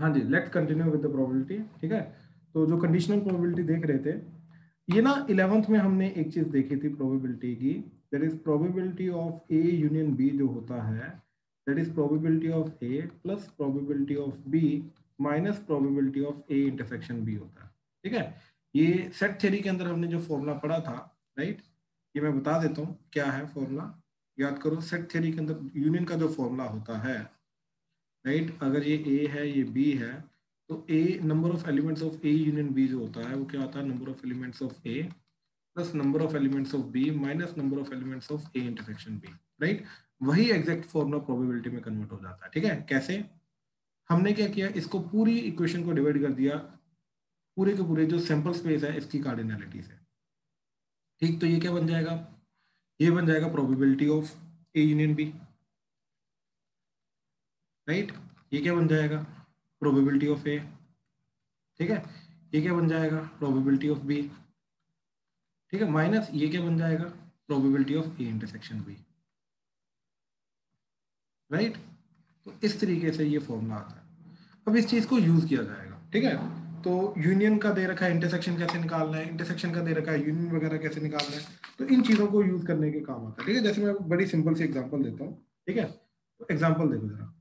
हाँ जी let's continue with the probability ठीक है? तो जो कंडीशनल प्रोबेबिलिटी देख रहे थे, ये ना इलेवंथ में हमने एक चीज़ देखी थी प्रोबेबिलिटी की that is probability of A union B जो होता है that is probability of A plus probability of B minus probability of A intersection B होता है, ठीक है? ये सेट थ्योरी के अंदर हमने जो फॉर्मूला पढ़ा था राइट ये मैं बता देता हूँ, क्या है फॉर्मूला याद करो सेट थ्योरी के अंदर यूनियन का जो फॉर्मूला होता है राइट अगर ये ए है, ये बी है तो A number of elements of A union B जो होता है, वो क्या होता है? Number of elements of A plus number of elements of B minus number of elements of A intersection B right वही एग्जैक्ट फॉर्मूला प्रोबेबिलिटी में convert हो जाता है, ठीक है? कैसे? हमने क्या किया? इसको पूरी इक्वेशन को डिवाइड कर दिया। पूरे के पूरे जो सैंपल स्पेस है, इसकी कार्डिनलिटी से। ठीक? तो ये क्या बन जाएगा? ये बन जाएगा probability of A union B right? ये क्या बन जाएगा? प्रोबेबिलिटी ऑफ़ ए ठीक है? ये क्या बन जाएगा? प्रोबेबिलिटी ऑफ़ बी ठीक है? माइनस ये क्या बन जाएगा? Probability of A intersection B right तो इस तरीके से ये फॉर्मूला आता है। अब इस चीज़ को यूज़ किया जाएगा। ठीक है? तो यूनियन का दे रखा है इंटरसेक्शन कैसे निकालना है इंटरसेक्शन का दे रखा है यूनियन वगैरह कैसे निकालना है तो इन चीज़ों को यूज़ करने के काम आता है। ठीक है? जैसे मैं बड़ी सिंपल सी एग्जांपल देता हूँ। ठीक है? तो एग्जांपल देखो जरा।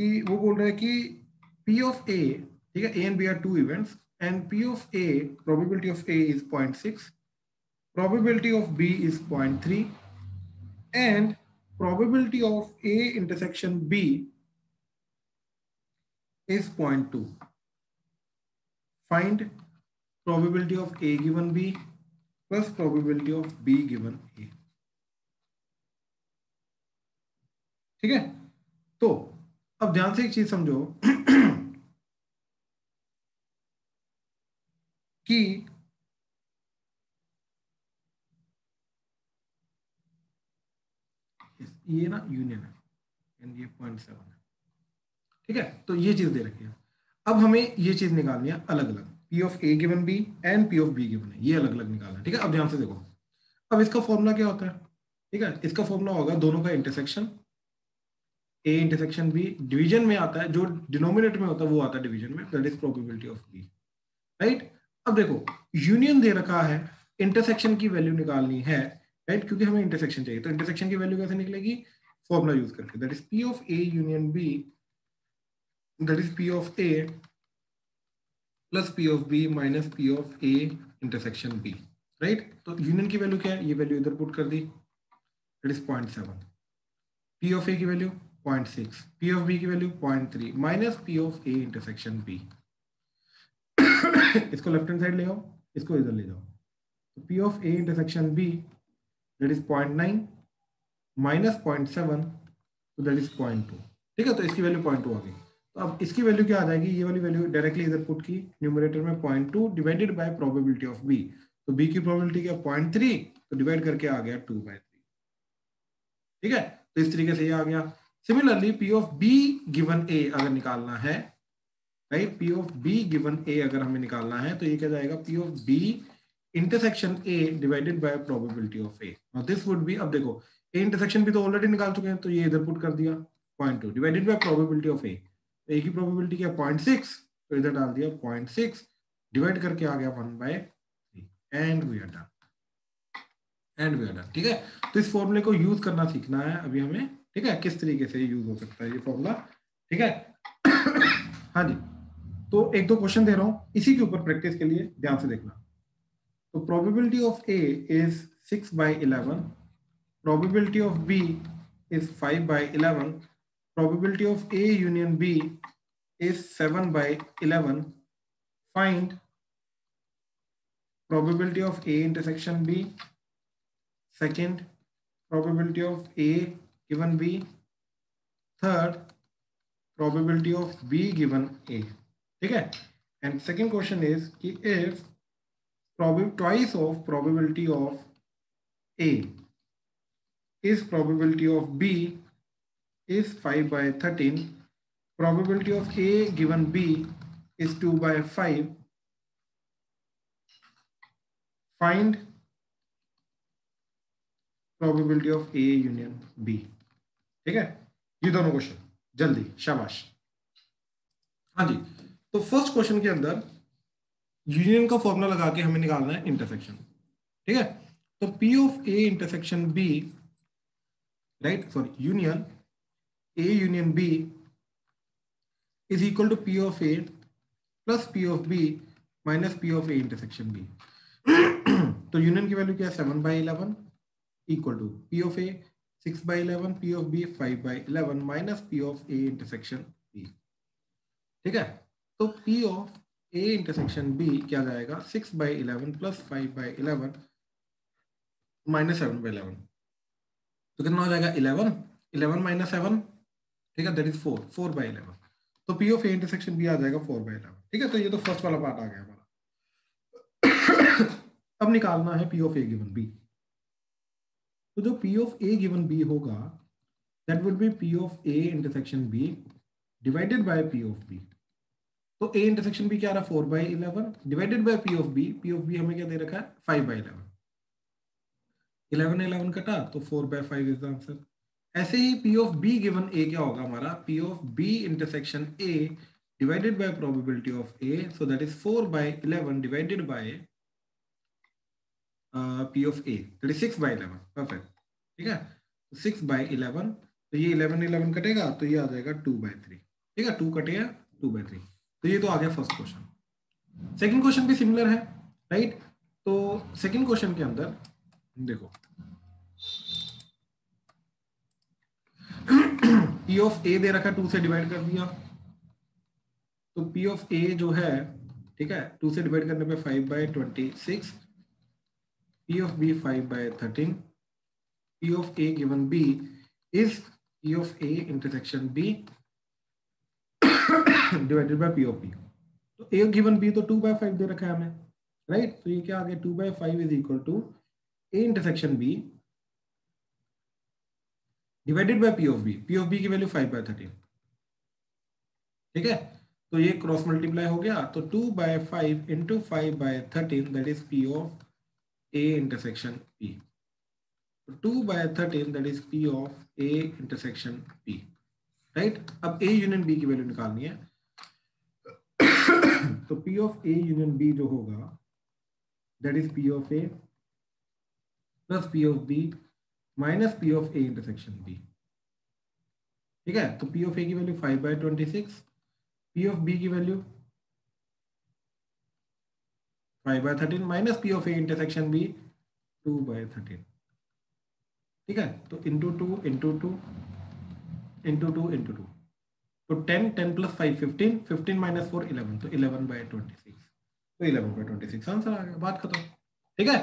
कि वो बोल रहा है कि P ऑफ़ A ठीक है A and B are two events and P of A probability of A is 0.6 probability of B is 0.3 and probability of A intersection B is 0.2. Find probability of A given B plus probability of B given A. ठीक है तो अब ध्यान से एक चीज़ समझो कि ये ना यूनियन है एंड ये पॉइंट सेवन है। ठीक है? तो ये चीज़ दे रखी है। अब हमें ये चीज़ निकालनी है अलग अलग P of A given B and P of B given है ये अलग अलग निकालना है। ठीक है? अब ध्यान से देखो। अब इसका फॉर्मूला क्या होता है? ठीक है? इसका फॉर्मूला होगा दोनों का intersection A intersection B division में आता है, जो डिनोमिनेटर में होता है, वो आता है डिवीज़न में that is probability of B right अब देखो यूनियन दे रखा है इंटरसेक्शन की वैल्यू निकालनी है राइट क्योंकि हमें इंटरसेक्शन चाहिए तो इंटरसेक्शन की वैल्यू कैसे निकलेगी? फॉर्मूला यूज़ करके that is P of A union B that is P of A plus P of B minus P of A intersection B right तो यूनियन की वैल्यू क्या है? ये वैल्यू इधर पुट कर दी that is point seven P of A की value point six P of B की value point three minus P of A intersection B इसको लेफ़्ट हैंड साइड ले आओ, इसको इधर ले जाओ। तो P of A intersection B that is 0.9 minus point seven तो दैट इज़ पॉइंट टू ठीक है तो इसकी वैल्यू पॉइंट टू आ गई। तो अब इसकी वैल्यू क्या आ जाएगी? ये वाली वैल्यू डायरेक्टली इधर पुट की न्यूमरेटर में point two divided by probability of B तो बी की प्रोबेबिलिटी क्या? पॉइंट थ्री तो डिवाइड करके आ गया टू बाय थ्री ठीक है तो इस तरीके से ये आ गया। Similarly P of B given A अगर निकालना है right P of B given A अगर हमें निकालना है तो ये क्या जाएगा? P of B intersection A divided by probability of A this would be अब देखो ए इंटरसेक्शन भी तो ऑलरेडी निकाल चुके हैं तो ये इधर पुट कर दिया point two divided by probability of A A की प्रोबेबिलिटी क्या? पॉइंट सिक्स तो इधर डाल दिया पॉइंट सिक्स डिवाइड करके आ गया one by and we are done and we are done ठीक है? तो इस फॉर्मूले को यूज़ करना सीखना है, अभी हमें ठीक है? किस तरीके से यूज़ हो सकता है ये फॉर्मूला ठीक है? हाँ जी। तो एक दो क्वेश्चन दे रहा हूँ। इसी के ऊपर प्रैक्टिस के लिए ध्यान से देखना। तो probability of A is six by eleven probability of B is five by eleven probability of A union B is seven by eleven find probability of A intersection B second probability of A given B. Third, probability of B given A. Okay. And second question is if twice of probability of A is probability of B is 5 by 13. Probability of A given B is 2 by 5. Find probability of A union B. ठीक है? ये दोनों question जल्दी, शाबाश. हाँ जी तो first question के अंदर यूनियन का फॉर्मूला लगा के हमें निकालना है इंटरसेक्शन ठीक है? तो P of A intersection B right sorry union A union B is equal to P of A plus P of B minus P of A intersection B तो यूनियन की वैल्यू क्या है? Seven by eleven equal to P of A six by eleven P of B five by eleven minus P of A intersection B ठीक है? तो P of A intersection B क्या जाएगा? Six by eleven plus five by eleven minus seven by eleven तो कितना हो जाएगा? Eleven eleven minus seven ठीक है? That is four four by eleven तो P of A intersection B आ जाएगा फोर बाई इलेवन ठीक है? तो ये तो फ़र्स्ट वाला पार्ट आ गया हमारा। अब निकालना है P of A given B तो जो P of A given B होगा that would be P of A intersection B divided by P of B तो ए इंटरसेक्शन बी क्या रहा? Four by eleven divided by P of B P of B हमें क्या दे रखा है? Five by eleven eleven eleven कटा तो four by five is the answer ऐसे ही P of B given A क्या होगा हमारा? P of B intersection A divided by probability of A so that is four by eleven divided by P of A is six by eleven perfect ठीक है? Six by eleven तो ये eleven eleven कटेगा तो ये आ जाएगा to by three ठीक है? टू कटेगा टू बाय थ्री तो ये तो आ गया फ़र्स्ट क्वेश्चन सेकंड क्वेश्चन भी सिमिलर है राइट तो सेकंड क्वेश्चन के अंदर, देखो। पी ऑफ़ ए दे रखा टू से डिवाइड कर दिया। तो पी ऑफ़ ए जो है, ठीक है? टू से डिवाइड करने पे five by twenty six P of B five by thirteen P of A given B is P of A intersection B divided by P of B तो ए गिवन बी तो two by five दे रखा है हमें right तो ये क्या आ गया? Two by five is equal to A intersection B divided by P of B P of B की वैल्यू फाइव बाय थर्टीन ठीक है? तो ये क्रॉस मल्टीप्लाई हो गया तो two by five into five by thirteen that is P of A intersection P two by thirteen that is P of A intersection P right अब A union B की value निकालनी है। तो P of A union B जो होगा that is P of A plus P of B minus P of A intersection B ठीक है? तो पी ऑफ़ ए की value five by twenty six P of B की value five by thirteen minus P of A intersection B two by thirteen ठीक है? तो into two into two into two into two तो ten ten plus five fifteen fifteen minus four eleven तो eleven by twenty six तो eleven by twenty six answer आ गया। बात खत्म। ठीक है?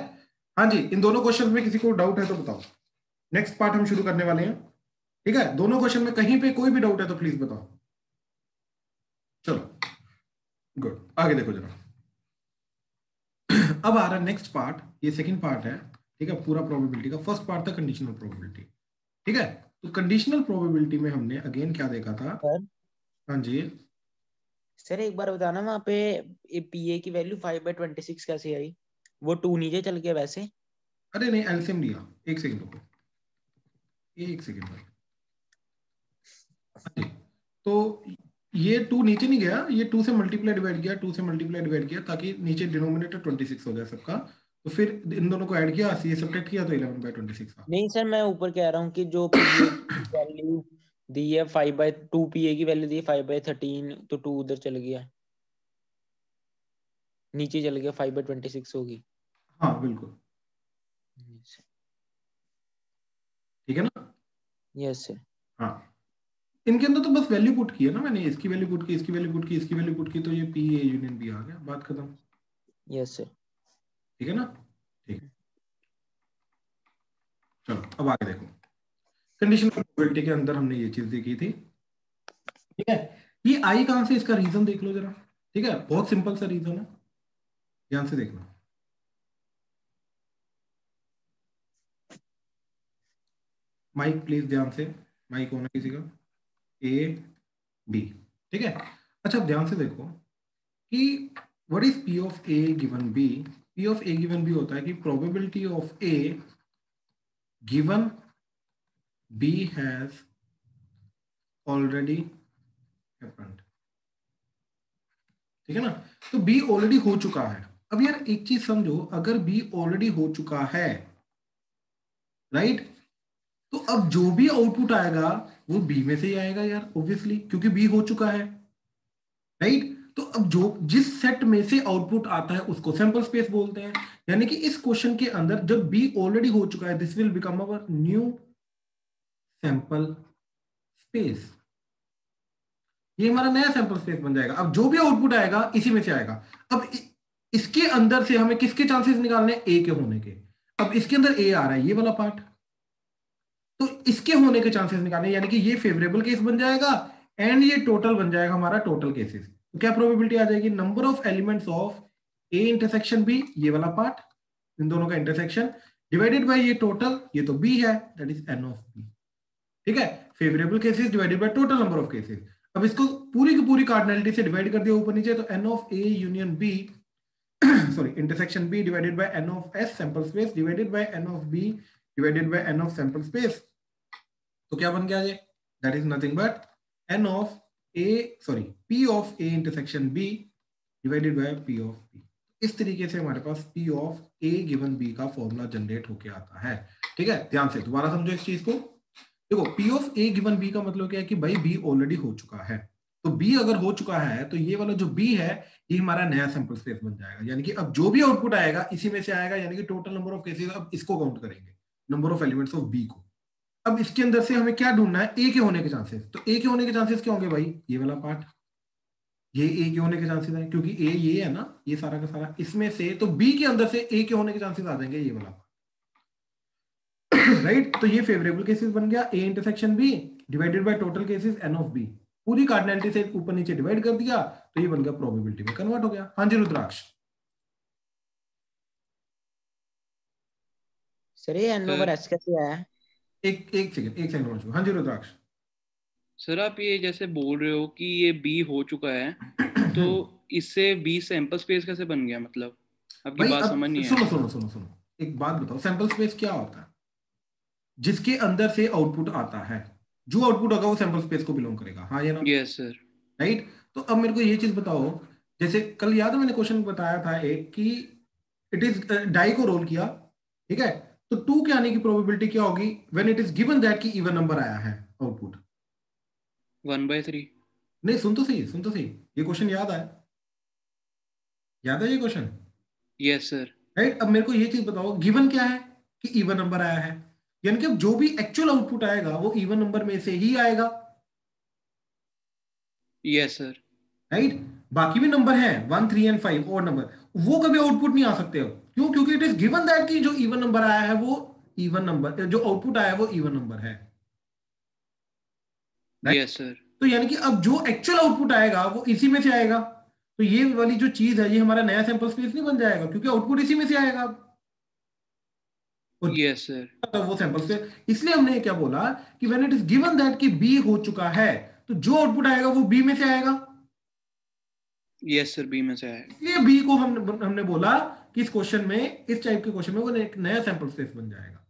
हाँ जी, इन दोनों क्वेश्चन में किसी को डाउट है तो बताओ। नेक्स्ट पार्ट हम शुरू करने वाले हैं। ठीक है? दोनों क्वेश्चन में कहीं पे कोई भी डाउट है तो प्लीज़ बताओ। चलो। गुड आगे देखो जरा। अब आ रहा है नेक्स्ट पार्ट ये सेकंड पार्ट है ठीक है पूरा प्रोबेबिलिटी का फ़र्स्ट पार्ट था कंडीशनल प्रोबेबिलिटी ठीक है? तो कंडीशनल प्रोबेबिलिटी में हमने अगेन क्या देखा था? हाँ जी। सर एक बार बताना वहाँ पे पीए की value five by twenty six कैसे आई? वो टू नीचे चल गया वैसे? अरे नहीं एल्सियम लिया। एक सेकंड रुको। एक सेकंड भाई तो ये टू नीचे नहीं गया ये टू से मल्टीप्लाई डिवाइड किया टू से मल्टीप्लाई डिवाइड किया ताकि नीचे डिनोमिनेटर ट्वेंटी सिक्स हो जाए सबका। तो फिर इन दोनों को ऐड किया सी सब्ट्रैक्ट किया तो इलेवन बाई ट्वेंटी सिक्स नहीं सर मैं ऊपर कह रहा हूँ कि जो वैल्यू दी है five by two P A की वैल्यू दी है फाइव बाई थर्टीन तो टू उधर चल गया। नीचे चल गया फाइव बाई ट्वेंटी सिक्स होगी। हाँ बिल्कुल। ठीक है ना? यस सर हाँ। इनके अंदर तो बस वैल्यू पुट की है ना मैंने इसकी वैल्यू पुट की इसकी वैल्यू पुट की इसकी वैल्यू पुट की तो ये पी ए यूनियन बी आ गया। बात खत्म। यस सर ठीक है ना? ठीक। है चलो अब आगे देखो। कंडीशनल प्रोबेबिलिटी के अंदर हमने ये चीज़ देखी थी। ठीक है? ये आई कहाँ से इसका रीजन देख लो जरा। ठीक है? बहुत सिंपल सा रीजन है। ध्यान से देखना। माइक प्लीज़ ध्यान से। माइक होना किसी का? ए बी ठीक है? अच्छा ध्यान से देखो कि what is P of A given B P of A given B होता है कि probability of A given B has already happened ठीक है ना? तो बी ऑलरेडी हो चुका है। अब यार एक चीज़ समझो, अगर बी ऑलरेडी हो चुका है राइट तो अब जो भी आउटपुट आएगा, वो बी में से ही आएगा यार ऑब्वियसली क्योंकि बी हो चुका है राइट right? तो अब जो, जिस सेट में से आउटपुट आता है, उसको सैंपल स्पेस बोलते हैं। यानी कि इस क्वेश्चन के अंदर, जब बी ऑलरेडी हो चुका है this will become our new sample space ये हमारा नया सैंपल स्पेस बन जाएगा। अब जो भी आउटपुट आएगा, इसी में से आएगा। अब इसके अंदर से हमें किसके चांसेस निकालने ए के होने के। अब इसके अंदर ए आ रहा है, ये वाला पार्ट तो इसके होने के चांसेस निकालने, यानी कि ये फेवरेबल केस बन जाएगा एंड ये टोटल बन जाएगा हमारा टोटल केसेस तो क्या प्रोबेबिलिटी आ जाएगी? Number of elements of A intersection B ये वाला पार्ट इन दोनों का इंटरसेक्शन डिवाइडेड बाय ये टोटल ये तो बी है that is N of B ठीक है? Favourable cases divided by total number of cases अब इसको पूरी की पूरी कार्डिनलिटी से डिवाइड कर दिया ऊपर नीचे तो N of A union B sorry intersection B divided by N of S sample space divided by N of B divided by N of sample space तो क्या बन गया ये? That is nothing but N of A sorry P of A intersection B divided by P of B इस तरीके से हमारे पास P of A given B का फॉर्मूला जनरेट होके आता है। ठीक है? ध्यान से, दोबारा समझो इस चीज़ को। देखो P of A given B का मतलब क्या है कि भाई बी ऑलरेडी हो चुका है। तो बी अगर हो चुका है तो ये वाला जो बी है, ये हमारा नया सैंपल स्पेस बन जाएगा। यानी कि अब जो भी आउटपुट आएगा, इसी में से आएगा। यानी कि टोटल नंबर ऑफ़ केसेस अब इसको काउंट करेंगे। Number of elements of B को। अब इसके अंदर से हमें क्या ढूंढना है? ए के होने के चांसेस तो ए के होने के चांसेस क्या होंगे भाई? ये वाला पार्ट ये ए के होने के चांसेस है क्योंकि ए ये है ना ये सारा का सारा। इसमें से तो बी के अंदर से ए के होने के चांसेस आ जाएँगे ये वाला राइट तो ये फेवरेबल केसेस बन गया A intersection B divided by total cases N of B पूरी कार्डिनलिटी से ऊपर नीचे डिवाइड कर दिया तो ये बन गया प्रोबेबिलिटी में कन्वर्ट हो गया। हाँ जी रुद्राक्ष। सर ये एन ओवर एस कैसे आया? एक एक सेकंड एक सेकंड हाँ जी रुद्राक्ष। सर आप ये जैसे बोल रहे हो कि ये बी हो चुका है तो इससे बी सैंपल स्पेस कैसे बन गया मतलब? आपकी बात समझ नहीं सुनो सुनो सुनो सुनो एक बात बताओ सैंपल स्पेस क्या होता है? जिसके अंदर से आउटपुट आता है जो आउटपुट होगा वो सैंपल स्पेस को बिलोंग करेगा। हाँ ये ना? यस सर राइट तो अब मेरे को ये चीज़ बताओ जैसे कल याद है मैंने क्वेश्चन बताया था एक कि इट इज़ डाई को रोल किया ठीक है? तो टू के आने की प्रोबेबिलिटी क्या होगी? When it is given that कि इवन नंबर आया है आउटपुट वन बाय थ्री नहीं सुन तो सही सुन तो सही। ये क्वेश्चन याद है याद है ये क्वेश्चन यस सर राइट अब मेरे को ये चीज़ बताओ गिवन क्या है कि इवन नंबर आया है? यानी कि जो भी एक्चुअल आउटपुट आएगा वो इवन नंबर में से ही आएगा। यस सर राइट बाकी भी नंबर है वन थ्री एंड फाइव और नंबर वो कभी आउटपुट नहीं आ सकते हो क्यों? क्योंकि इट इज़ गिवन दैट कि जो इवन नंबर आया है वो इवन नंबर जो आउटपुट आया है वो इवन नंबर है। यस सर तो यानी कि अब जो एक्चुअल आउटपुट आएगा वो इसी में से आएगा। तो ये वाली जो चीज़ है ये हमारा नया सैंपल स्पेस नहीं बन जाएगा क्योंकि आउटपुट इसी में से आएगा यस सर वो सैंपल स्पेस इसलिए हमने क्या बोला कि when it is given that कि बी हो चुका है तो जो आउटपुट आएगा वो बी में से आएगा। यस सर बी में से आएगा। इसलिए बी को हम हमने बोला इस क्वेश्चन में इस टाइप के क्वेश्चन में वो एक नया सैंपल स्पेस बन जाएगा।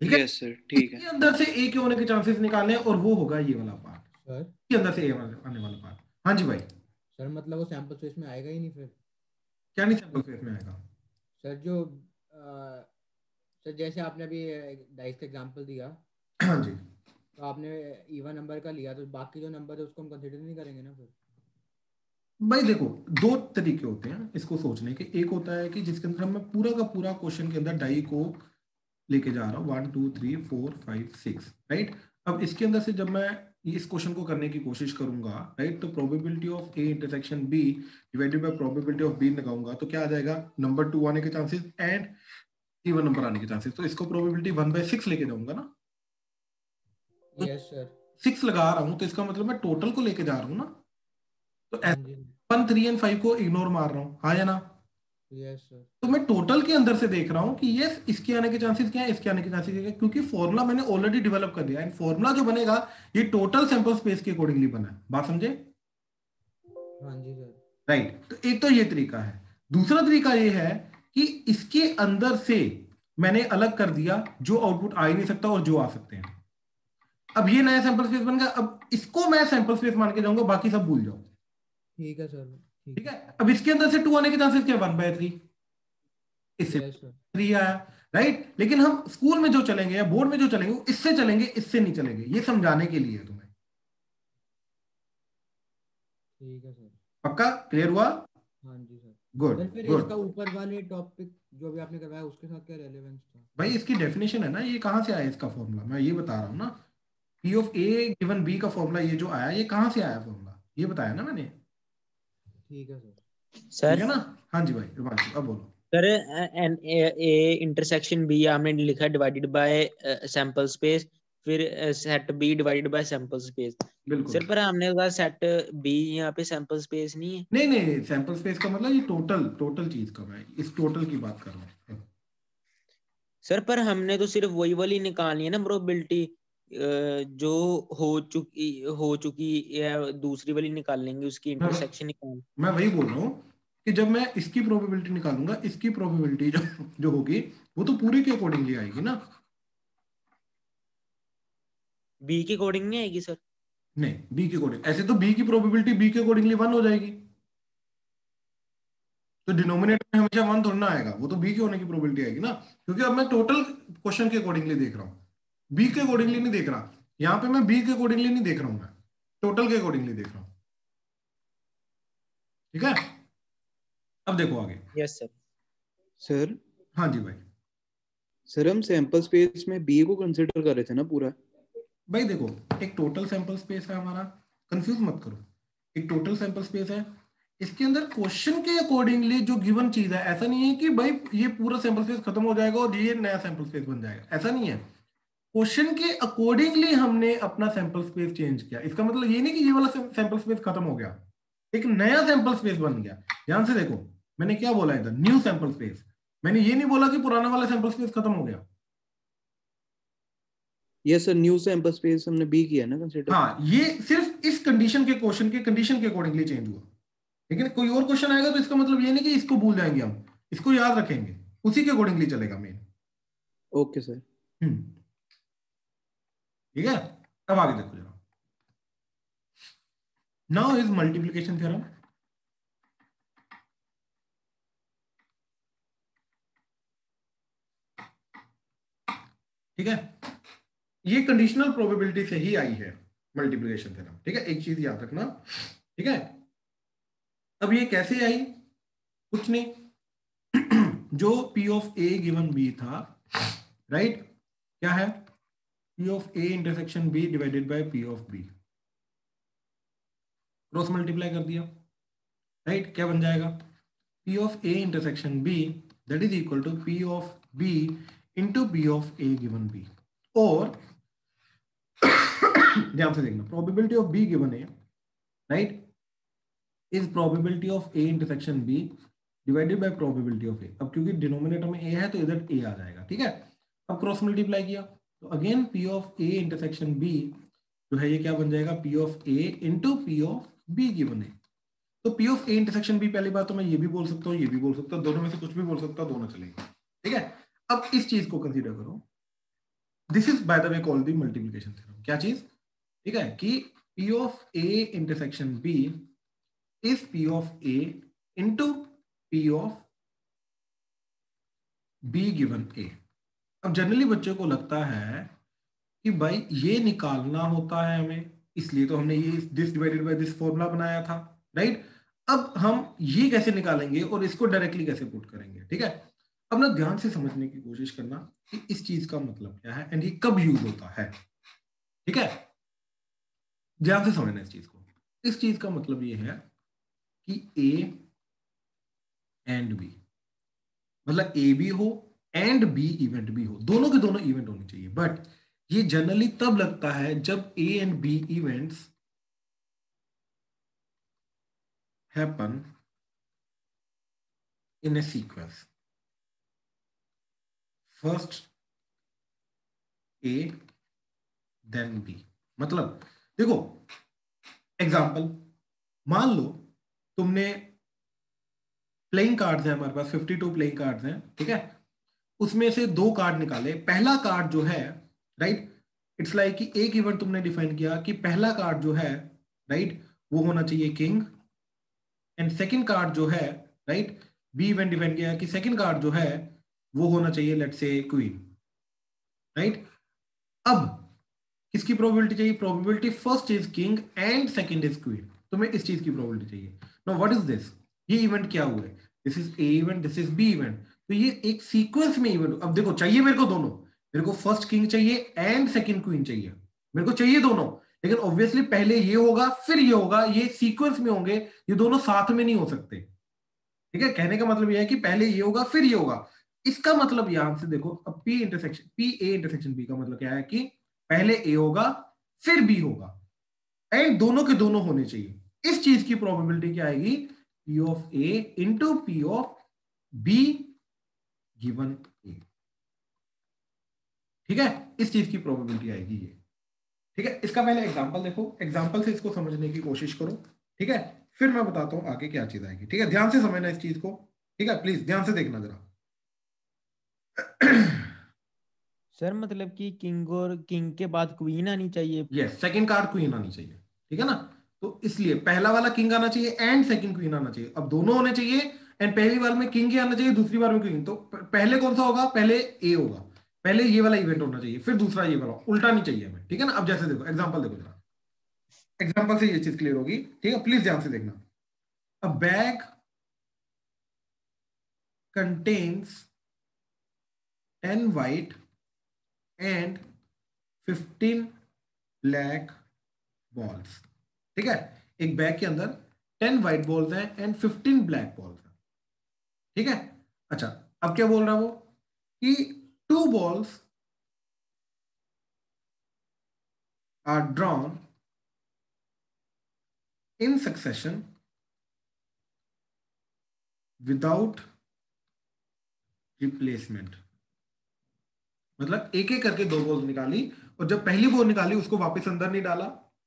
ठीक है? सर ठीक है। अंदर से ए के होने के चांसेस निकालने और वो होगा ये वाला पार्ट सर के अंदर से ए आने वाला पार्ट हाँ जी भाई। सर मतलब वो सैंपल स्पेस में आएगा ही नहीं फिर? क्या नहीं सैंपल स्पेस में आएगा? सर जो सर जैसे आपने अभी डाइस का एग्जांपल दिया हाँ जी। तो आपने इवन नंबर का लिया तो बाकी जो नंबर है उसको हम कंसीडर नहीं करेंगे ना फिर? भाई देखो दो तरीके होते हैं इसको सोचने के। एक होता है कि जिसके अंदर मैं पूरा का पूरा क्वेश्चन के अंदर डाई को लेके जा रहा हूँ। One two three four five six right अब इसके अंदर से जब मैं इस क्वेश्चन को करने की कोशिश करूँगा राइट तो probability of A intersection B divided by probability of B लगाऊँगा तो क्या आ जाएगा? नंबर टू आने के चांसेस एंड इवन नंबर आने के चांसेस तो इसको प्रोबेबिलिटी वन बाय सिक्स लेके जाऊँगा ना? यस सर सिक्स लगा रहा हूँ तो इसका मतलब मैं टोटल को लेके जा रहा हूँ ना? तो वन थ्री एंड फाइव को इग्नोर मार रहा हूँ। हाँ या ना? यस सर तो मैं टोटल के अंदर से देख रहा हूँ कि यस इसके आने के चांसेस क्या है इसके आने के चांसेस क्या है क्योंकि फॉर्मूला मैंने ऑलरेडी डेवलप कर दिया। एंड फॉर्मूला जो बनेगा ये टोटल सैंपल स्पेस के अकॉर्डिंगली बना है। बात समझे? हाँ जी सर राइट तो एक तो ये तरीका है। दूसरा तरीका ये है कि इसके अंदर से मैंने अलग कर दिया जो आउटपुट आ ही नहीं सकता और जो आ सकते हैं। अब ये नया सैंपल स्पेस बन गया। अब इसको मैं सैंपल स्पेस मान के जाऊँगा बाकी सब भूल जाओ। ठीक है सर ठीक है. अब इसके अंदर से टू आने के चांसेस क्या वन बाय थ्री इससे थ्री आया राइट लेकिन हम स्कूल में जो चलेंगे या बोर्ड में जो चलेंगे वो इससे चलेंगे इससे नहीं चलेंगे. ये समझाने के लिए तुम्हें. ठीक है सर पक्का? क्लियर हुआ? हाँ जी सर गुड फिर इसका ऊपर वाले टॉपिक जो भी आपने करवाया उसके साथ क्या रेलेवेंस था? भाई इसकी डेफिनेशन है ना ये कहाँ से आया इसका फॉर्मूला मैं ये बता रहा हूँ ना. P of A given B का फॉर्मूला ये जो आया ये कहाँ से आया फॉर्मूला ये बताया ना मैंने. ठीक है सर। सर है ना हाँ जी भाई अब बोलो। Sir N A intersection B आपने लिखा डिवाइडेड बाय सैंपल स्पेस फिर set B divided by sample space sir पर हमने कहा सेट बी यहाँ पे सैंपल स्पेस नहीं है। नहीं नहीं सैंपल स्पेस का मतलब ये टोटल टोटल चीज़ का मैं इस टोटल की बात कर रहा हूँ। सर पर हमने तो सिर्फ़ वही वाली निकालनी है ना प्रोबेबिलिटी जो हो चुकी हो चुकी है दूसरी वाली निकाल लेंगे उसकी। इंटरसेक्शन निकाल। मैं वही बोल रहा हूँ कि जब मैं इसकी प्रोबेबिलिटी निकालूँगा इसकी प्रोबेबिलिटी जो जो होगी वो तो पूरी के अकॉर्डिंगली आएगी ना। बी के अकॉर्डिंग नहीं आएगी सर नहीं बी के अकॉर्डिंग ऐसे तो बी की प्रोबेबिलिटी बी के अकॉर्डिंगली वन हो जाएगी। तो डिनोमिनेटर में हमेशा वन थोड़ा ना आएगा वो तो बी के होने की प्रोबेबिलिटी आएगी ना। क्योंकि अब मैं टोटल क्वेश्चन के अकॉर्डिंगली देख रहा हूँ। बी के अकॉर्डिंगली नहीं देख रहा। यहाँ पे मैं बी के अकॉर्डिंगली नहीं देख रहा हूँ मैं। टोटल के अकॉर्डिंगली देख रहा हूँ। ठीक है? अब देखो आगे। यस सर सर हाँ जी भाई। सर हम सैंपल स्पेस में बी को कंसिडर कर रहे थे ना पूरा। भाई देखो एक टोटल सैंपल स्पेस है हमारा। कंफ्यूज मत करो। एक टोटल सैंपल स्पेस है। इसके अंदर क्वेश्चन के अकॉर्डिंगली जो गिवन चीज़ है ऐसा नहीं है कि भाई ये पूरा सैंपल स्पेस खत्म हो जाएगा और ये नया सैंपल स्पेस बन जाएगा। ऐसा नहीं है। क्वेश्चन के अकॉर्डिंगली हमने अपना सैंपल स्पेस चेंज किया। इसका मतलब ये नहीं कि ये वाला सैंपल स्पेस खत्म हो गया। एक नया सैंपल स्पेस बन गया। ध्यान से देखो मैंने क्या बोला इधर? न्यू सैंपल स्पेस मैंने ये नहीं बोला कि पुराना वाला सैंपल स्पेस खत्म हो गया। Yes sir new sample space हमने बी किया ना कंसिडर हाँ ये सिर्फ़ इस कंडीशन के क्वेश्चन के कंडीशन के अकॉर्डिंगली चेंज हुआ। लेकिन कोई और क्वेश्चन आएगा तो इसका मतलब ये नहीं कि इसको भूल जाएँगे हम। इसको याद रखेंगे। उसी के अकॉर्डिंगली चलेगा मेन ओके सर ठीक है? अब आगे देखो जरा। नाउ इज़ मल्टीप्लीकेशन थ्योरम ठीक है? ये कंडीशनल प्रोबेबिलिटी से ही आई है मल्टीप्लीकेशन थ्योरम ठीक है? एक चीज़ याद रखना। ठीक है? अब ये कैसे आई? कुछ नहीं। जो P of A given B था राइट क्या है? P of A intersection B divided by P of B cross multiply कर दिया। राइट क्या बन जाएगा? P of A intersection B that is equal to P of B into P of A given B और ध्यान से देखना probability of B given A right is probability of A intersection B divided by probability of A अब क्योंकि denominator में ए है तो इधर ए आ जाएगा, ठीक है? अब क्रॉस मल्टीप्लाई किया। तो again P of A intersection B जो है, ये क्या बन जाएगा? P of A into P of B given A तो P of A intersection B पहली बात तो मैं ये भी बोल सकता हूँ, ये भी बोल सकता हूँ, दोनों में से कुछ भी बोल सकता हूँ, दोनों चलेगा। ठीक है? अब इस चीज़ को कंसीडर करो। This is by the way called the multiplication theorem क्या चीज़? ठीक है? कि P of A intersection B is P of A into P of B given A अब जनरली बच्चों को लगता है कि भाई ये निकालना होता है हमें, इसलिए तो हमने ये this divided by this formula बनाया था राइट अब हम ये कैसे निकालेंगे और इसको डायरेक्टली कैसे पुट करेंगे, ठीक है? अब ना ध्यान से समझने की कोशिश करना कि इस चीज़ का मतलब क्या है एंड ये कब यूज़ होता है, ठीक है? ध्यान से समझना इस चीज़ को। इस चीज़ का मतलब ये है कि ए एंड बी मतलब ए भी हो एंड बी इवेंट भी हो। दोनों के दोनों इवेंट होने चाहिए। बट ये जनरली तब लगता है जब A and B events happen in a sequence first A then B मतलब देखो एग्ज़ाम्पल मान लो तुमने प्लेइंग कार्ड्स हैं हमारे पास 52 प्लेइंग कार्ड्स हैं, ठीक है? उसमें से दो कार्ड निकाले। पहला कार्ड जो है राइट इट्स लाइक कि एक इवेंट तुमने डिफाइन किया कि पहला कार्ड जो है राइट वो होना चाहिए किंग एंड सेकंड कार्ड जो है राइट बी इवेंट डिफाइन किया कि सेकंड कार्ड जो है, वो होना चाहिए लेट से क्वीन राइट अब, किसकी प्रोबेबिलिटी चाहिए? Probability first is king and second is queen तुम्हें इस चीज़ की प्रोबेबिलिटी चाहिए। नो व्हाट इज़ दिस ये इवेंट क्या हुआ है? This is A event this is B event तो ये एक सीक्वेंस में इवेंट अब देखो, चाहिए मेरे को दोनों। मेरे को फ़र्स्ट किंग चाहिए एंड सेकंड क्वीन चाहिए। मेरे को चाहिए दोनों। लेकिन ऑब्वियसली पहले ये होगा, फिर ये होगा। ये सीक्वेंस में होंगे। ये दोनों साथ में नहीं हो सकते। ठीक है? कहने का मतलब ये है कि पहले ये होगा, फिर ये होगा। इसका मतलब यहाँ से देखो, अब P intersection P A intersection B का मतलब क्या है कि पहले ए होगा, फिर बी होगा। एंड दोनों के दोनों होने चाहिए। इस चीज़ की प्रोबेबिलिटी क्या आएगी? P of A into P of B given A ठीक है? इस चीज़ की प्रोबेबिलिटी आएगी ये। ठीक है? इसका पहले एग्जांपल देखो। एग्जांपल से इसको समझने की कोशिश करो। ठीक है? फिर मैं बताता हूँ आगे क्या चीज़ आएगी। ठीक है? ध्यान से समझना इस चीज़ को। ठीक है? प्लीज़ ध्यान से देखना जरा। सर मतलब कि किंग और किंग के बाद क्वीन आनी चाहिए। यस सेकंड कार्ड क्वीन आनी चाहिए। ठीक है ना? तो इसलिए पहला वाला किंग आना चाहिए एंड सेकंड क्वीन आना चाहिए। अब दोनों होने चाहिए। एंड पहली बार में किंग ही आना चाहिए, दूसरी बार में क्वीन तो पहले कौन सा होगा? पहले ए होगा। पहले ये वाला इवेंट होना चाहिए, फिर दूसरा ये वाला। उल्टा नहीं चाहिए हमें, ठीक है ना? अब जैसे देखो एग्ज़ाम्पल देखो जरा। एग्ज़ाम्पल से ये चीज़ क्लियर होगी, ठीक है? प्लीज़ ध्यान से देखना। A bag contains 10 white and 15 black balls, ठीक है? एक बैग के अंदर 10 व्हाइट बॉल्स हैं एंड 15 ब्लैक बॉल्स ठीक है? अच्छा अब क्या बोल रहा है वो? कि two balls are drawn in succession without replacement मतलब एक एक करके दो बॉल निकाली और जब पहली बॉल निकाली, उसको वापस अंदर नहीं डाला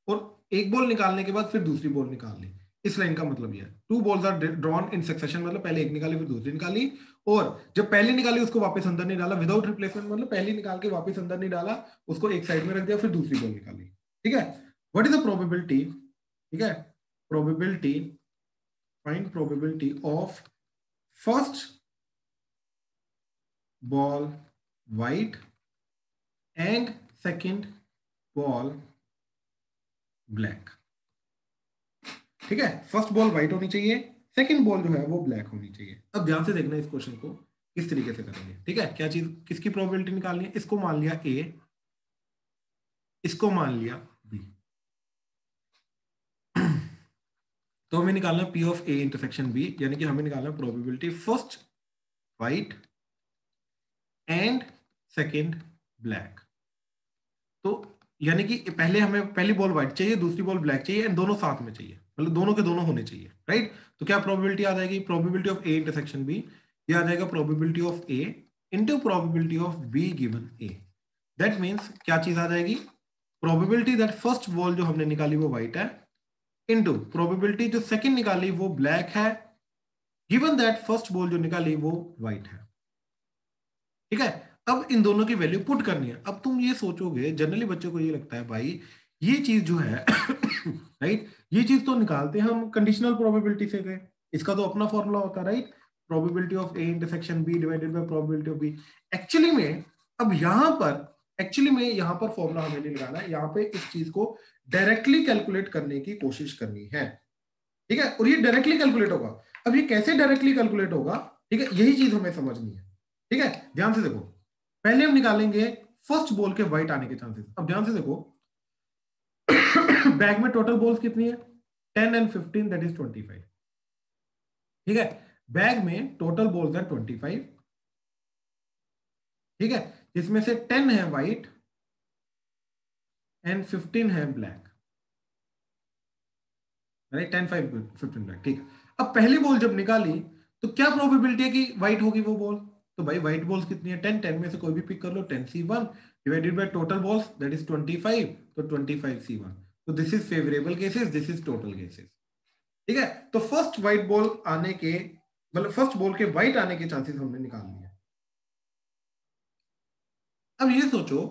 और एक बॉल निकालने के बाद फिर दूसरी बॉल निकाल ली। इस लाइन का मतलब यह two balls are drawn in succession मतलब पहले एक निकाली, फिर दूसरी निकाली, और जब पहले निकाली, उसको वापस अंदर नहीं डाला विदाउट रिप्लेसमेंट मतलब पहली निकाल के वापस अंदर नहीं डाला, उसको एक साइड में रख दिया, फिर दूसरी बॉल निकाली। ठीक है? वट इज़ द प्रोबेबिलिटी ठीक है? Probability find probability of first ball white and second ball black ठीक है? फ़र्स्ट बॉल व्हाइट होनी चाहिए सेकेंड बॉल जो है वो ब्लैक होनी चाहिए। अब ध्यान से देखना इस क्वेश्चन को, किस तरीके से करेंगे, ठीक है? क्या चीज़, किसकी प्रोबेबिलिटी निकालनी है? इसको मान लिया ए इसको मान लिया बी तो हमें निकालना P of A intersection B यानी कि हमें निकालना probability first white and second black तो यानी कि पहले हमें, पहली बॉल व्हाइट चाहिए, दूसरी बॉल ब्लैक चाहिए एंड दोनों साथ में चाहिए। मतलब दोनों के दोनों होने चाहिए राइट तो क्या प्रोबेबिलिटी आ जाएगी? Probability of A intersection B ये आ जाएगा probability of A into probability of B given A that means क्या चीज़ आ जाएगी? प्रोबेबिलिटी दैट फ़र्स्ट बॉल जो हमने निकाली वो व्हाइट है इंटू प्रोबेबिलिटी जो सेकंड निकाली वो ब्लैक है गिवन दैट फ़र्स्ट बॉल जो निकाली वो व्हाइट है। ठीक है? अब इन दोनों की वैल्यू पुट करनी है। अब तुम ये सोचोगे जनरली बच्चों को ये लगता है, भाई, ये चीज़ जो है राइट ये चीज़ तो निकालते हैं हम कंडीशनल प्रोबेबिलिटी से गए। इसका तो अपना फॉर्मूला होता है right probability of A intersection B divided by probability of B actually में, अब यहाँ पर एक्चुअली में यहाँ पर फॉर्मूला हमें नहीं लगाना है। यहाँ पे इस चीज़ को डायरेक्टली कैलकुलेट करने की कोशिश करनी है। ठीक है? और ये डायरेक्टली कैलकुलेट होगा। अब ये कैसे डायरेक्टली कैलकुलेट होगा? ठीक है? यही चीज़ हमें समझनी है। ठीक है? ध्यान से देखो। पहले हम निकालेंगे फ़र्स्ट बॉल के व्हाइट आने के चांसेस अब ध्यान से देखो बैग में टोटल बॉल्स कितनी है? Ten and fifteen that is twenty five ठीक है? बैग में टोटल बॉल्स है ट्वेंटी फाइव ठीक है? जिसमें से टेन है व्हाइट एंड फिफ्टीन है black ten five fifteen black ठीक अब पहली बॉल जब निकाली तो क्या प्रोबेबिलिटी है कि व्हाइट होगी वो बॉल तो भाई व्हाइट बॉल्स कितनी है? टेन टेन में से कोई भी पिक कर लो ten C one divided by total balls that is twenty five तो ट्वेंटी फाइव सी वन तो this is favourable cases this is total cases ठीक है? तो फ़र्स्ट व्हाइट बॉल आने के मतलब फ़र्स्ट बॉल के व्हाइट आने के चांसेस हमने निकाल लिए अब ये सोचो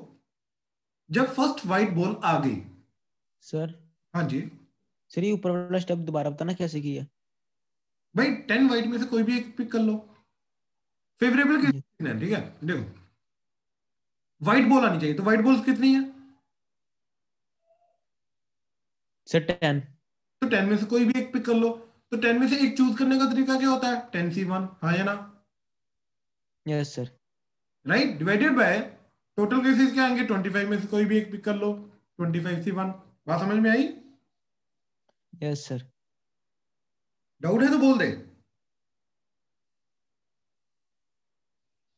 जब फ़र्स्ट व्हाइट बॉल आ गई। सर हाँ जी। सर ये ऊपर वाला स्टेप दोबारा बताना कैसे किया? भाई टेन व्हाइट में से कोई भी एक पिक कर लो। फेवरेबल हैं ठीक है? देखो। व्हाइट बॉल आनी चाहिए तो व्हाइट बॉल्स कितनी है? सर टेन तो टेन में से कोई भी एक पिक कर लो। तो टेन में से एक चूज़ करने का तरीका क्या होता है? टेन सी वन हाँ या ना? Yes sir right divided by total cases क्या आएँगे? ट्वेंटी फाइव में से कोई भी एक पिक कर लो। ट्वेंटी फाइव सी वन बात समझ में आई? यस सर डाउट है तो बोल दे।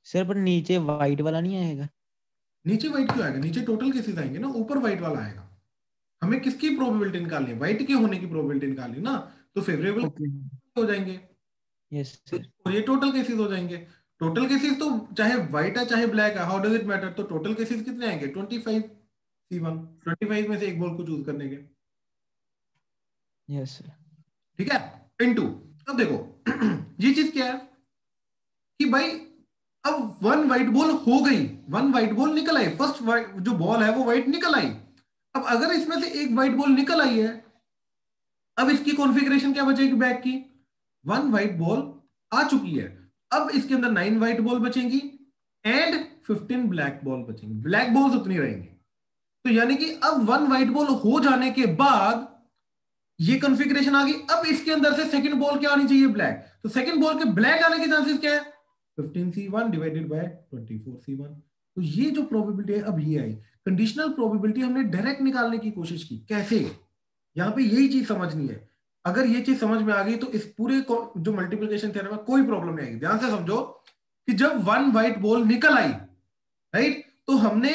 सर पर नीचे वाइट वाला नहीं आएगा? नीचे व्हाइट क्यों आएगा? नीचे टोटल केसेस आएँगे ना ऊपर व्हाइट वाला आएगा। हमें किसकी प्रोबेबिलिटी निकालनी है? व्हाइट के होने की प्रोबेबिलिटी निकालनी ना? तो फेवरेबल ओके हो जाएँगे। यस सर और ये टोटल केसेस हो जाएँगे। टोटल केसेस तो चाहे व्हाइट है चाहे ब्लैक है हाउ डज इट मैटर तो टोटल केसेस कितने आएँगे? 25 C1 25 में से एक बॉल को चूज़ करने के। यस सर ठीक है? इनटू अब देखो ये चीज़ क्या है? कि भाई अब वन व्हाइट बॉल हो गई। वन व्हाइट बॉल निकल आई। फ़र्स्ट जो बॉल है वो व्हाइट निकल आई। अब अगर इसमें से एक व्हाइट बॉल निकल आई है, अब इसकी कॉन्फ़िगरेशन क्या बचेगी बैक की? वन व्हाइट बॉल आ चुकी है। अब इसके अंदर नाइन व्हाइट बॉल बचेंगी एंड फिफ्टीन ब्लैक बॉल बचेंगी। ब्लैक बॉल्स उतनी रहेंगी। तो यानी कि अब वन व्हाइट बॉल हो जाने के बाद ये कॉन्फ़िगरेशन आ गई। अब इसके अंदर से सेकंड बॉल क्या आनी चाहिए? ब्लैक तो सेकंड बॉल के ब्लैक आने के चांसेस क्या है? 15c1 डिवाइडेड बाय 24c1 तो ये जो प्रोबेबिलिटी है, अब ये आई। कंडीशनल प्रोबेबिलिटी हमने डायरेक्ट निकालने की कोशिश की। कैसे? यहाँ पे यही चीज़ समझनी है। अगर ये चीज़ समझ में आ गई तो इस पूरे जो मल्टीप्लीकेशन में कोई प्रॉब्लम नहीं आएगी। ध्यान से समझो कि जब वन व्हाइट बॉल निकल आई राइट तो हमने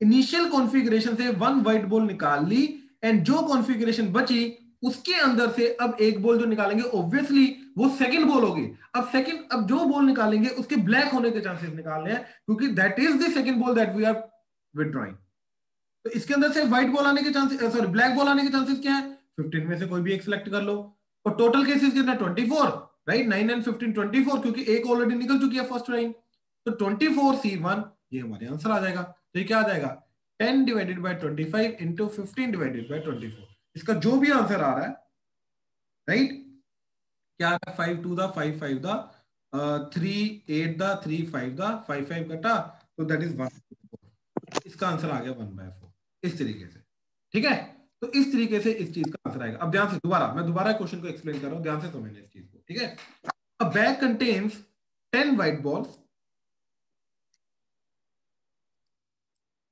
इनिशियल कॉन्फ़िगरेशन से वन व्हाइट बॉल निकाल ली एंड जो कॉन्फ़िगरेशन बची, उसके अंदर से अब एक बॉल जो निकालेंगे ऑब्वियसली वो सेकंड बॉल होगी अब सेकंड अब जो बॉल निकालेंगे, उसके ब्लैक होने के चांसेस निकालने हैं, क्योंकि that is the second ball that we are withdrawing तो इसके अंदर से व्हाइट बॉल आने के चांसेस सॉरी ब्लैक बॉल आने के चांसेस क्या है? 15 में से कोई भी एक सिलेक्ट कर लो। और टोटल केसेस कितना 24 राइट 9 एंड 15 24 क्योंकि एक ऑलरेडी निकल चुकी है फ़र्स्ट टाइम तो 24 C1 ये हमारे आंसर आ जाएगा। तो ये क्या आ जाएगा? 10 divided by 25 into 15 divided by 24 इसका जो भी आंसर आ रहा है राइट क्या आ रहा है? Five two the five five the three eight the three five the five five कटा तो दैट इज़ वन इसका आंसर आ गया वन बाय फोर इस तरीके से। ठीक है? तो इस तरीके से इस चीज़ का आंसर आएगा। अब ध्यान से दोबारा, मैं दोबारा क्वेश्चन को एक्सप्लेन कर रहा हूँ, ध्यान से समझना इस चीज़ को। ठीक है? A bag contains ten white balls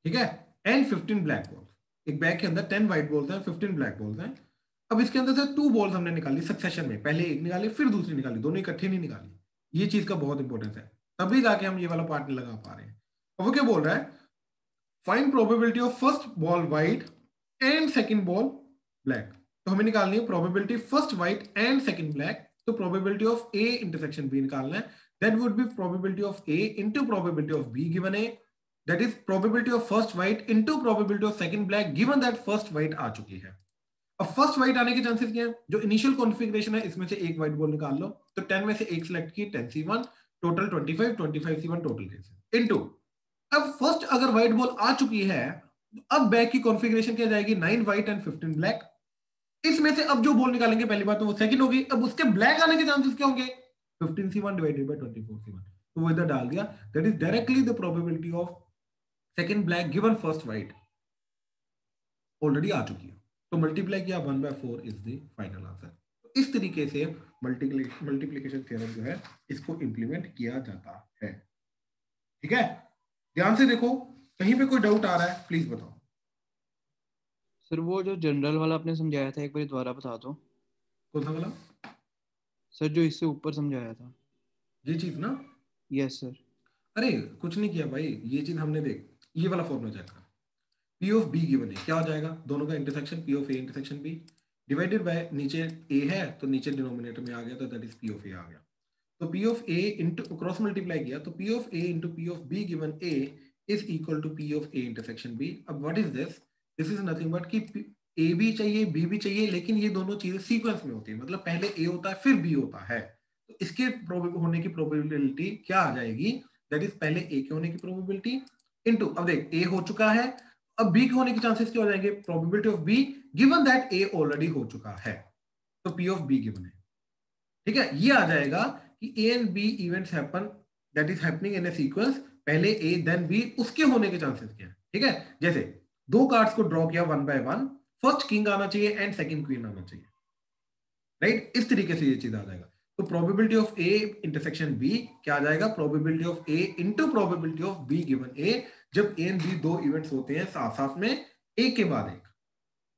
ठीक है? एंड फिफ्टीन ब्लैक बॉल्स एक बैग के अंदर टेन व्हाइट बॉल्स हैं फिफ्टीन ब्लैक बॉल्स हैं। अब इसके अंदर से टू बॉल्स हमने निकाली सक्सेशन में। पहले एक निकाली, फिर दूसरी निकाली, दोनों इकट्ठे नहीं निकाली। ये चीज़ का बहुत इंपॉर्टेंस है। तभी जाके हम ये वाला पार्ट लगा पा रहे हैं। अब वो क्या बोल रहा है? Find probability of first ball white and second ball black तो हमें निकालनी है probability first white and second black तो probability of A intersection B निकालना है। That would be probability of A into probability of B given A that is probability of first white into probability of second black given that first white आ चुकी है। अब first white आने के chances क्या है? जो इनिशियल कॉन्फ़िगरेशन है, इसमें से एक व्हाइट बॉल निकाल लो। तो 10 में से एक सिलेक्ट की 10 C one total 25 25 C one total case into अब फ़र्स्ट अगर व्हाइट बॉल आ चुकी है तो अब बैक की कॉन्फ़िगरेशन क्या जाएगी? 9 व्हाइट एंड 15 ब्लैक इसमें से अब जो बॉल निकालेंगे, पहली बात तो वो सेकंड होगी। अब उसके ब्लैक आने के चांसेस क्या होंगे? 15 सी1 डिवाइडेड बाय 24 सी1 तो वो इधर डाल दिया। That is directly the probability of second black given first white already आ चुकी है। तो मल्टीप्लाई किया one by four is the final answer इस तरीके से मल्टीप्लीकेशन थ्योरम जो है इसको इंप्लीमेंट किया जाता है। ठीक है? ध्यान से देखो कहीं पे कोई डाउट आ रहा है प्लीज़ बताओ। सर वो जो जनरल वाला आपने समझाया था एक बार दोबारा बता दो। कौन सा वाला? सर जो इससे ऊपर समझाया था। ये चीज़ ना? यस सर अरे कुछ नहीं किया भाई ये चीज़ हमने देख ये वाला फॉर्मूला चेक कर। पी ऑफ़ बी गिवन है, क्या हो जाएगा? दोनों का intersection P of A intersection B divided by नीचे ए है तो नीचे डिनोमिनेटर में आ गया तो that is P of A आ गया। तो P of A into cross multiply किया तो P of A into P of B given A is equal to P of A intersection B अब what is this this is nothing but कि A भी चाहिए B भी चाहिए, लेकिन ये दोनों चीज़ें सीक्वेंस में होती है। मतलब पहले ए होता है, फिर बी होता है। तो इसके होने की प्रोबेबिलिटी क्या आ जाएगी? दैट इज़ पहले ए के होने की प्रोबेबिलिटी इनटू अब देख ए हो चुका है अब बी के होने के चांसेस क्या हो जाएँगे? Probability of B given that A already हो चुका है। तो पी ऑफ़ बी गिवन है। ठीक है? ये आ जाएगा कि A and B events happen that is happening in a sequence पहले ए देन बी उसके होने के चांसेस क्या है? ठीक है? जैसे, दो कार्ड्स को ड्रॉ किया one by one first king आना चाहिए एंड सेकंड क्वीन आना चाहिए। Right right? इस तरीके से ये चीज़ आ जाएगा। तो probability of A intersection B क्या आ जाएगा? Probability of A into probability of B given A जब ए एंड बी दो इवेंट्स होते हैं साथ साथ में एक के बाद एक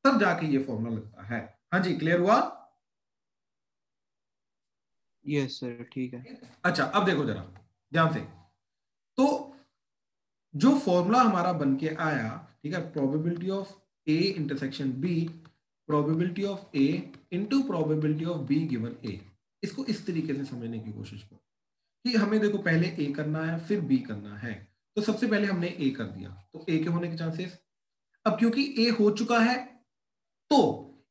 तब जाके ये फॉर्मूला लगता है। हाँ जी क्लियर हुआ? यस सर ठीक है। अच्छा अब देखो जरा ध्यान से। तो जो फॉर्मूला हमारा बन के आया ठीक है probability of A intersection B probability of A into probability of B given A इसको इस तरीके से समझने की कोशिश करो कि हमें देखो पहले ए करना है फिर बी करना है। तो सबसे पहले हमने ए कर दिया। तो ए के होने के चांसेस अब क्योंकि ए हो चुका है तो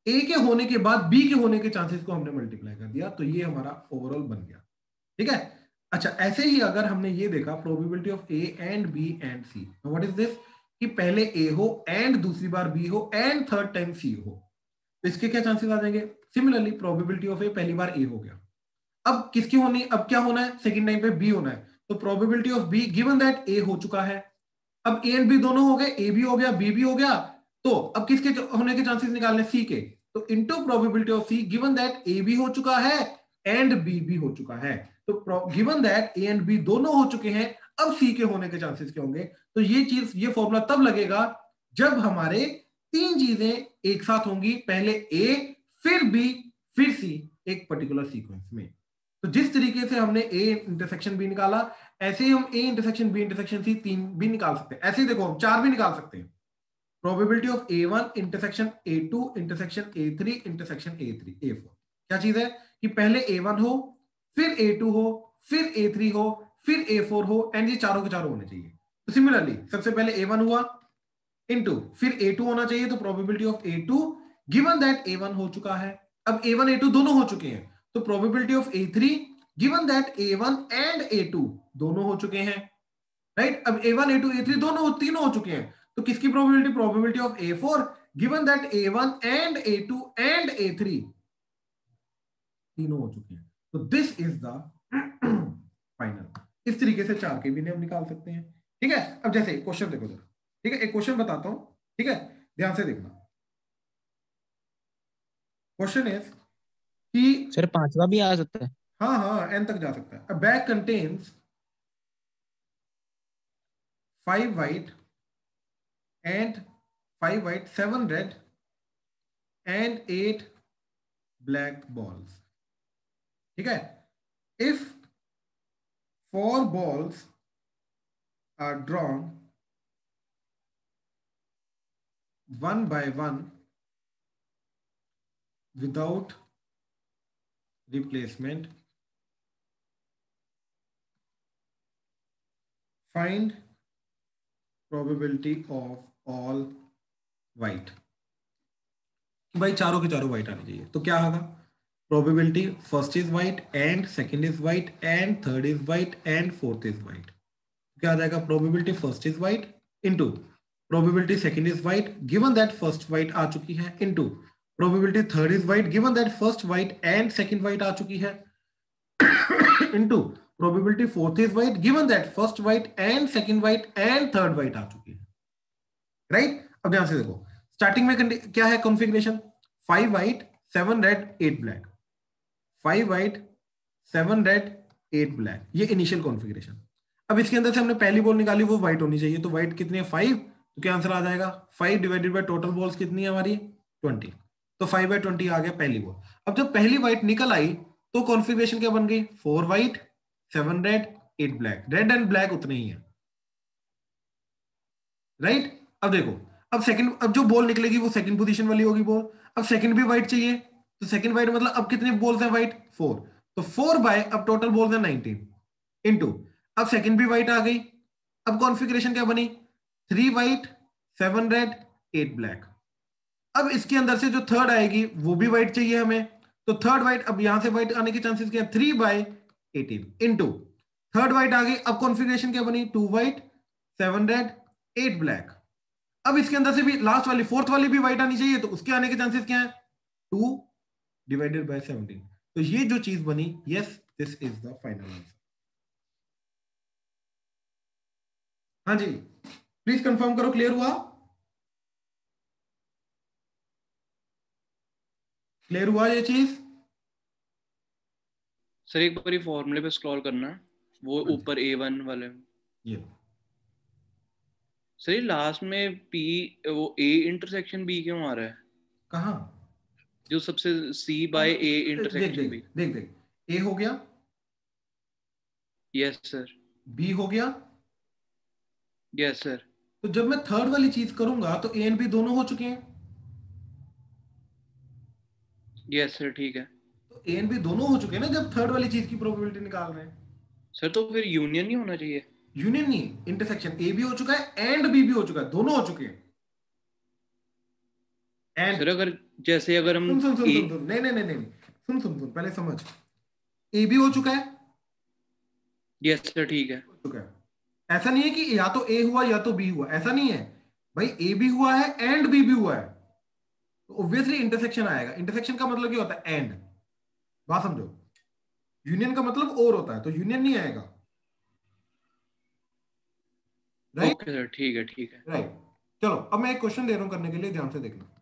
ए के होने के बाद बी के होने के चांसेस को हमने मल्टीप्लाई कर दिया तो ये हमारा ओवरऑल बन गया। ठीक है? अच्छा ऐसे ही अगर हमने ये देखा probability of A and B and C what is this कि पहले ए हो एंड दूसरी बार बी हो एंड थर्ड टाइम सी हो। तो इसके क्या चांसेस आ जाएँगे? सिमिलरली प्रोबेबिलिटी ऑफ़ ए पहली बार ए हो गया। अब किसकी होनी, अब क्या होना है? सेकंड टाइम पे बी होना है। तो probability of B given that A हो चुका है। अब ए एंड बी दोनों हो गए ए भी हो गया बी भी हो गया तो अब किसके होने के चांसेस निकालने? सी के। तो into probability of C given that A भी हो चुका है एंड बी भी हो चुका है। तो given that A and B दोनों हो चुके हैं, अब सी के होने के चांसेस क्या होंगे? तो ये चीज़, ये फॉर्मूला तब लगेगा जब हमारे तीन चीज़ें एक साथ होंगी, पहले ए फिर बी फिर सी एक पर्टिकुलर सीक्वेंस में। तो जिस तरीके से हमने ए इंटरसेक्शन बी निकाला, ऐसे ही हम A intersection B intersection C तीन भी निकाल सकते हैं। ऐसे ही देखो, हम चार भी निकाल सकते हैं। Probability of A one intersection A two intersection A three intersection A three A four क्या चीज़ है? कि पहले ए वन हो, फिर ए टू हो, फिर ए थ्री हो, फिर ए फोर हो एंड ये चारों के चारों होने चाहिए। तो सिमिलरली सबसे पहले ए वन हुआ इनटू फिर ए टू होना चाहिए तो probability of A two given that A one हो चुका है, अब ए वन ए टू दोनों हो चुके हैं तो probability of A three given that A one and A two दोनों हो चुके हैं राइट अब A one A two A three दोनों तीनों हो चुके हैं तो किसकी probability probability of A four given that A one and A two and A three तीनों हो चुके हैं। तो दिस इज़ द फाइनल इस तरीके से चार के भी नियम निकाल सकते हैं। ठीक है? अब जैसे क्वेश्चन देखो जरा। ठीक है? एक क्वेश्चन बताता हूँ। ठीक है? ध्यान से देखना। क्वेश्चन इज़ कि सर पांचवा भी आ सकता है। हाँ हाँ एन तक जा सकता है। A bag contains five white and five white seven red and eight black balls ठीक है? If four balls are drawn one by one without replacement. Find probability of all white. भाई, चारों के चारों व्हाइट आनी चाहिए। तो क्या होगा? Probability first is white and second is white and third is white and fourth is white क्या आ जाएगा? Probability first is white into probability second is white given that first white आ चुकी है into. Probability third is white. Given that first white and second white आ चुकी है, into probability fourth is white. Given that first white and second white and third white चुकी है right right? अब ध्यान से देखो स्टार्टिंग में क्या है configuration five white seven red eight black five white seven red eight black ये इनिशियल कॉन्फ़िगरेशन अब इसके अंदर से हमने पहली बॉल निकाली, वो व्हाइट होनी चाहिए। तो व्हाइट कितनी है? फाइव तो क्या आंसर आ जाएगा? Five divided by total balls कितनी है हमारी? ट्वेंटी तो फाइव बाई ट्वेंटी आ गया पहली बॉल अब जब पहली व्हाइट निकल आई तो कॉन्फ़िगरेशन क्या बन गई? Four white seven red eight black red and black उतने ही है। Right right? अब देखो, अब सेकंड अब जो बॉल निकलेगी, वो सेकंड पोजीशन वाली होगी बॉल अब सेकंड भी व्हाइट चाहिए तो सेकंड व्हाइट मतलब अब कितने बॉल्स हैं व्हाइट फोर तो फोर बाय अब टोटल बॉल्स हैं नाइनटीन इनटू अब सेकंड भी व्हाइट आ गई। अब कॉन्फ़िगरेशन क्या बनी? Three white seven red eight black अब इसके अंदर से जो थर्ड आएगी, वो भी व्हाइट चाहिए हमें। तो थर्ड व्हाइट अब यहाँ से व्हाइट आने के चांसेस क्या three by eighteen into third white आ गई, अब कॉन्फ़िगरेशन क्या बनी? Two white seven red eight black अब इसके अंदर से भी लास्ट वाली फोर्थ वाली भी व्हाइट आनी चाहिए तो उसके आने के चांसेस क्या है? टू डिवाइडेड बाय सेवनटीन तो ये जो चीज़ बनी yes this is the final answer हाँ जी प्लीज़ कंफर्म करो क्लियर हुआ? क्लियर हुआ ये चीज़? सर एक बार फॉर्मूले पे स्क्रॉल करना वो हाँ ऊपर ए वन वाले। ये। सर लास्ट में पी वो ए इंटरसेक्शन बी क्यों आ रहा है? कहा? जो सबसे C by A intersection B देख देख ए हो गया? यस सर बी हो गया? यस सर तो जब मैं थर्ड वाली चीज़ करूँगा तो ए एंड बी दोनों हो चुके हैं। यस सर ठीक है। तो ए एंड बी दोनों हो चुके हैं ना जब थर्ड वाली चीज़ की प्रोबेबिलिटी निकाल रहे हैं? सर तो फिर यूनियन नहीं होना चाहिए। यूनियन नहीं इंटरसेक्शन ए भी हो चुका है एंड बी भी हो चुका है दोनों हो चुके हैं। एंड सर अगर जैसे अगर हम सुन सुन सुन ए सुन सुन नहीं नहीं नहीं नहीं सुन सुन सुन पहले समझ। ए भी हो चुका है? यस सर ठीक है। हो चुका है। ऐसा नहीं है कि या तो ए हुआ या तो बी हुआ ऐसा नहीं है। भाई ए भी हुआ है एंड बी भी हुआ है। ऑब्वियसली इंटरसेक्शन आएगा। इंटरसेक्शन का मतलब क्या होता है? एंड बात समझो। यूनियन का मतलब और होता है तो यूनियन नहीं आएगा। राइट ठीक है ठीक है। राइट चलो अब मैं एक क्वेश्चन दे रहा हूँ करने के लिए ध्यान से देखना।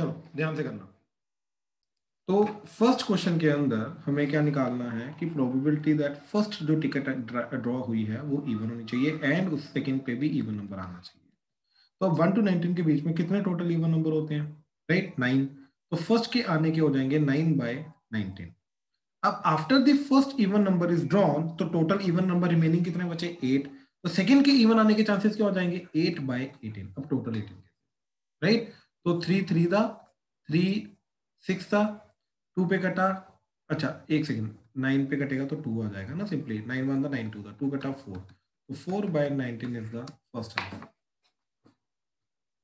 चलो, ध्यान से करना। तो फ़र्स्ट क्वेश्चन के अंदर हमें क्या निकालना है कि प्रोबेबिलिटी दैट फ़र्स्ट जो टिकट ड्रॉ हुई है, वो इवन होनी चाहिए एंड उस सेकंड पे भी इवन नंबर आना चाहिए। तो अब वन टू नाइनटीन के बीच में कितने टोटल इवन नंबर होते हैं? राइट नाइन तो फ़र्स्ट के आने के हो जाएँगे नाइन बाय नाइनटीन अब after the first even number is drawn तो टोटल इवन नंबर रिमेनिंग कितने बचे? एट तो सेकंड के इवन आने के चांसेस क्या हो जाएँगे? एट बाय एटीन अब टोटल एटीन राइट तो थ्री थ्री दा थ्री सिक्स था टू पे कटा अच्छा एक सेकेंड नाइन पे कटेगा तो टू आ जाएगा ना सिंपली नाइन वन था नाइन टू था टू कटा फोर तो four by nineteen is the first answer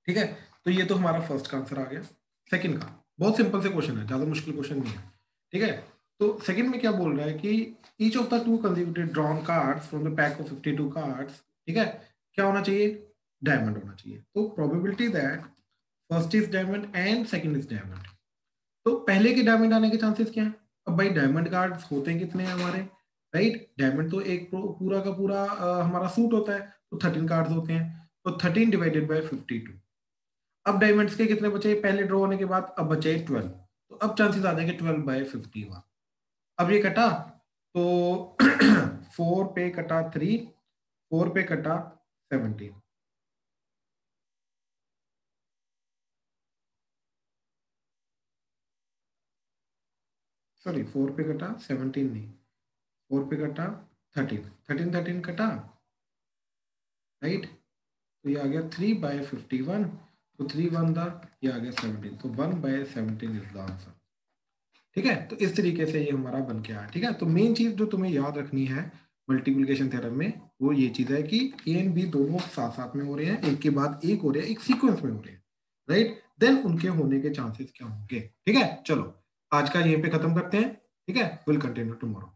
ठीक है? तो ये तो हमारा फ़र्स्ट का आंसर आ गया। सेकंड का। बहुत सिंपल से क्वेश्चन है, ज़्यादा मुश्किल क्वेश्चन नहीं है। ठीक है? तो सेकंड में क्या बोल रहा है कि each of the two consecutive drawn cards from the pack of 52 cards ठीक है? क्या होना चाहिए? डायमंड होना चाहिए। तो probability that first is diamond and second is diamond तो पहले के डायमंड आने के चांसेस क्या है? अब भाई डायमंड कार्ड होते हैं कितने हैं हमारे? राइट डायमंड तो एक पूरा का पूरा आ, हमारा सूट होता है तो थर्टीन कार्ड्स होते हैं। तो thirteen divided by fifty two अब डायमंड्स के कितने बचे? पहले ड्रॉ होने के बाद अब बचे ट्वेल्व तो अब चांसेस आ जाएँगे ट्वेल्व बाय फिफ्टी वन अब ये कटा तो फोर पे कटा थ्री फोर पे कटा सेवनटीन सॉरी फोर पे कटा सेवनटीन नहीं। फोर पे कटा थर्टीन थर्टीन थर्टीन कटा। राइट तो ये आ गया थ्री बाय फिफ्टी वन तो थ्री वन द, ये आ गया सेवनटीन तो one by seventeen is the answer ठीक है? तो इस तरीके से ये हमारा बन के आया ठीक है? तो मेन चीज़ जो तुम्हें याद रखनी है मल्टीप्लिकेशन थ्योरम में, वो ये चीज़ है कि ए एंड बी दोनों साथ साथ में हो रहे हैं। एक के बाद एक हो रहे हैं, एक सीक्वेंस में हो रहे हैं। राइट देन उनके होने के चांसेस क्या होंगे? ठीक है? चलो। आज का यहीं पे खत्म करते हैं ठीक है? Will continue tomorrow